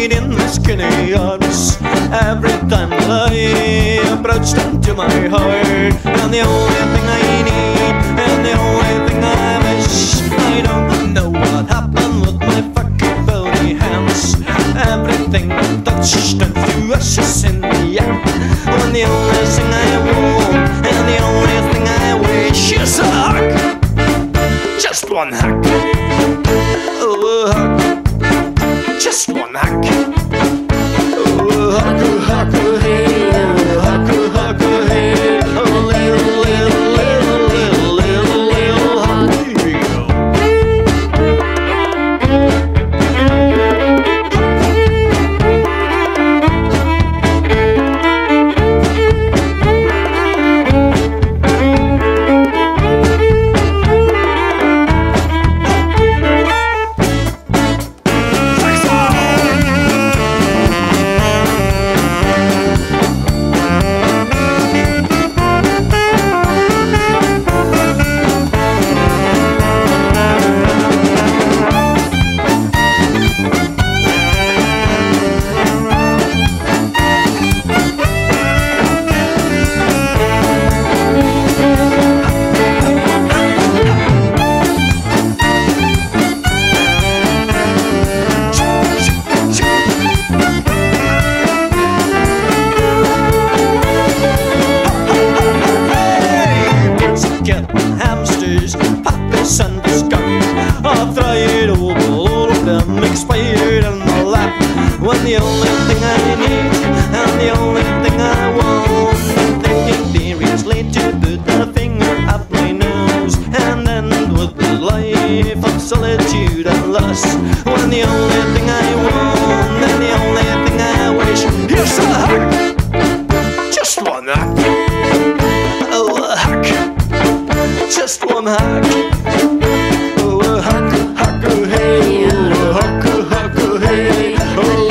pain in the skinny arms. Every time that approach them to my heart, and the only thing I need, and the only thing I wish, I don't know what happened with my fucking filthy hands. Everything I touched them to ashes. the only thing I want. Thinking to put a finger up my nose and end with life of solitude and lust. When the only thing I want and the only thing I wish. Just one hack. Oh, hack. Just one hack. Oh, hack, hack, hey, oh, hack, hack, hey, oh.